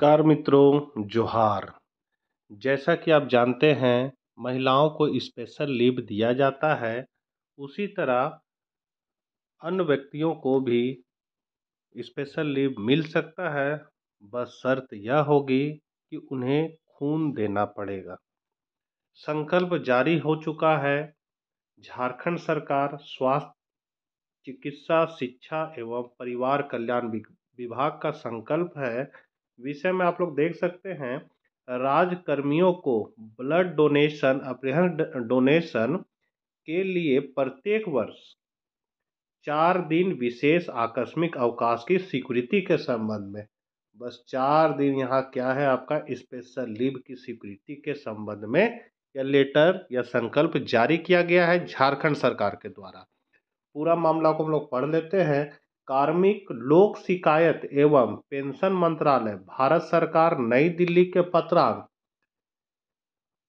नमस्कार मित्रों, जोहार। जैसा कि आप जानते हैं, महिलाओं को स्पेशल लीव दिया जाता है। उसी तरह अन्य व्यक्तियों को भी स्पेशल लीव मिल सकता है। बस शर्त यह होगी कि उन्हें खून देना पड़ेगा। संकल्प जारी हो चुका है। झारखंड सरकार स्वास्थ्य, चिकित्सा, शिक्षा एवं परिवार कल्याण विभाग का संकल्प है विषय में आप लोग देख सकते हैं, राजकर्मियों को ब्लड डोनेशन अप्रिहन डोनेशन के लिए प्रत्येक वर्ष चार दिन विशेष आकस्मिक अवकाश की स्वीकृति के संबंध में। बस चार दिन यहाँ क्या है आपका? स्पेशल लीव की स्वीकृति के संबंध में या लेटर या संकल्प जारी किया गया है झारखंड सरकार के द्वारा। पूरा मामला को हम लोग पढ़ लेते हैं। कार्मिक लोक शिकायत एवं पेंशन मंत्रालय, भारत सरकार नई दिल्ली के पत्रांक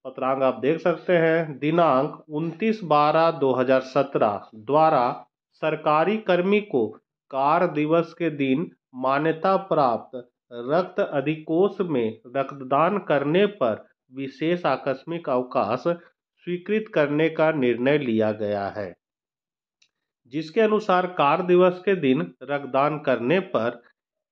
पत्रांक आप देख सकते हैं, दिनांक 29 बारह 2017 द्वारा सरकारी कर्मी को कार दिवस के दिन मान्यता प्राप्त रक्त अधिकोष में रक्तदान करने पर विशेष आकस्मिक अवकाश स्वीकृत करने का निर्णय लिया गया है। जिसके अनुसार कार दिवस के दिन रक्तदान करने पर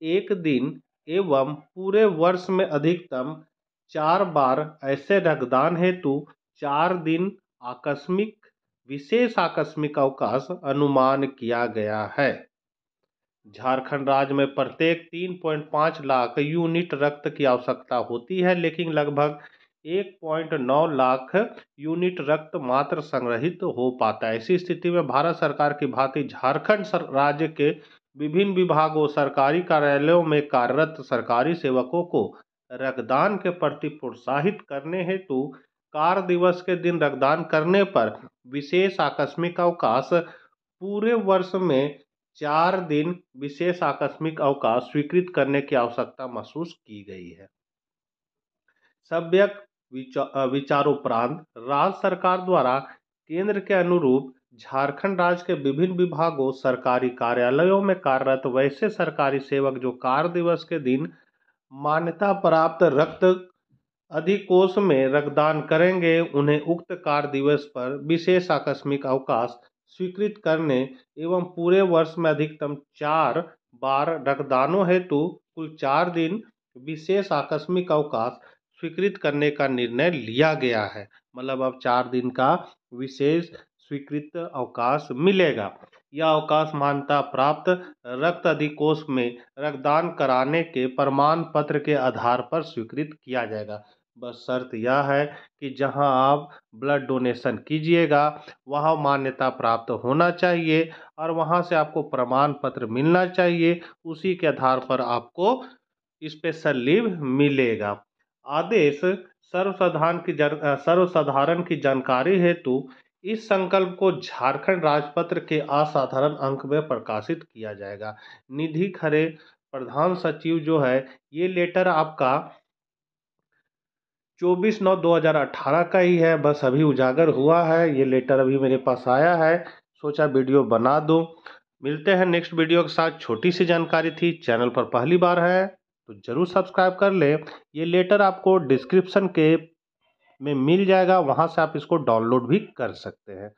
एक दिन एवं पूरे वर्ष में अधिकतम चार बार ऐसे रक्तदान हेतु चार दिन आकस्मिक, विशेष आकस्मिक अवकाश अनुमान किया गया है। झारखंड राज्य में प्रत्येक 3.5 लाख यूनिट रक्त की आवश्यकता होती है, लेकिन लगभग एक पॉइंट नौ लाख यूनिट रक्त मात्र संग्रहित हो पाता है। ऐसी स्थिति में भारत सरकार की भांति झारखंड राज्य के विभिन्न विभागों, सरकारी कार्यालयों में कार्यरत सरकारी सेवकों को रक्तदान के प्रति प्रोत्साहित करने हेतु कार दिवस के दिन रक्तदान करने पर विशेष आकस्मिक अवकाश, पूरे वर्ष में चार दिन विशेष आकस्मिक अवकाश स्वीकृत करने की आवश्यकता महसूस की गई है। सभ्यक विचारोपरांत राज्य सरकार द्वारा केंद्र के अनुरूप झारखंड राज्य के विभिन्न विभागों, सरकारी कार्यालयों में कार्यरत वैसे सरकारी सेवक जो कार्य दिवस के दिन मान्यता प्राप्त रक्त अधिकोष में रक्तदान करेंगे, उन्हें उक्त कार्य दिवस पर विशेष आकस्मिक अवकाश स्वीकृत करने एवं पूरे वर्ष में अधिकतम चार बार रक्तदानों हेतु कुल चार दिन विशेष आकस्मिक अवकाश स्वीकृत करने का निर्णय लिया गया है। मतलब अब चार दिन का विशेष स्वीकृत अवकाश मिलेगा। यह अवकाश मान्यता प्राप्त रक्त अधिकोष में रक्तदान कराने के प्रमाण पत्र के आधार पर स्वीकृत किया जाएगा। बस शर्त यह है कि जहाँ आप ब्लड डोनेशन कीजिएगा, वहाँ मान्यता प्राप्त होना चाहिए और वहाँ से आपको प्रमाण पत्र मिलना चाहिए। उसी के आधार पर आपको स्पेशल लीव मिलेगा। आदेश सर्वसाधारण की जन सर्वसाधारण की जानकारी हेतु इस संकल्प को झारखंड राजपत्र के असाधारण अंक में प्रकाशित किया जाएगा। निधि खरे, प्रधान सचिव जो है, ये लेटर आपका चौबीस नौ दो हज़ार अठारह का ही है, बस अभी उजागर हुआ है, ये लेटर अभी मेरे पास आया है, सोचा वीडियो बना दो। मिलते हैं नेक्स्ट वीडियो के साथ, छोटी सी जानकारी थी, चैनल पर पहली बार है। तो ज़रूर सब्सक्राइब कर ले। ये लेटर आपको डिस्क्रिप्शन के में मिल जाएगा, वहाँ से आप इसको डाउनलोड भी कर सकते हैं।